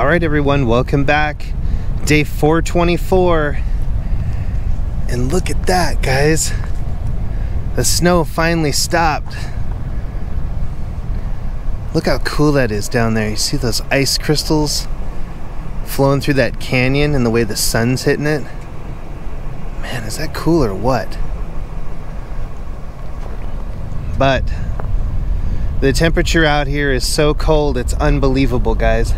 All right, everyone, welcome back. Day 424. And look at that, guys. The snow finally stopped. Look how cool that is down there. You see those ice crystals flowing through that canyon and the way the sun's hitting it? Man, is that cool or what? But the temperature out here is so cold, it's unbelievable, guys.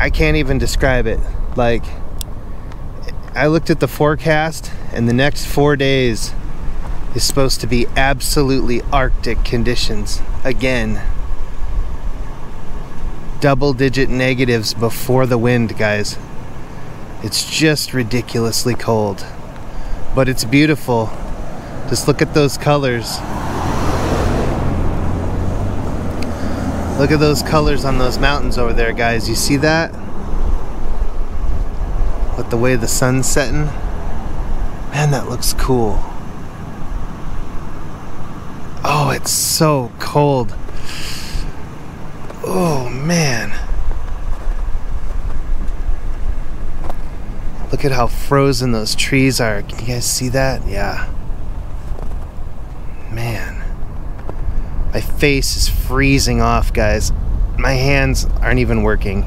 I, can't even describe it. Like, I looked at the forecast, and the next four days is supposed to be absolutely Arctic conditions again. Double digit negatives before the wind, guys. It's just ridiculously cold. But it's beautiful. Just look at those colors. Look at those colors on those mountains over there, guys. You see that? With the way the sun's setting. Man, that looks cool. Oh, it's so cold. Oh, man. Look at how frozen those trees are. Can you guys see that? Yeah. Man. My face is freezing off, guys. My hands aren't even working.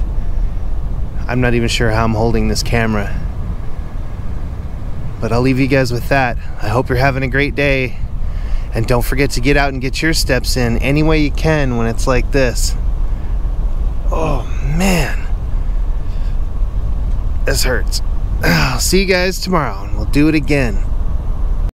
I'm not even sure how I'm holding this camera. But I'll leave you guys with that. I hope you're having a great day. And don't forget to get out and get your steps in any way you can when it's like this. Oh, man. This hurts. I'll see you guys tomorrow and we'll do it again.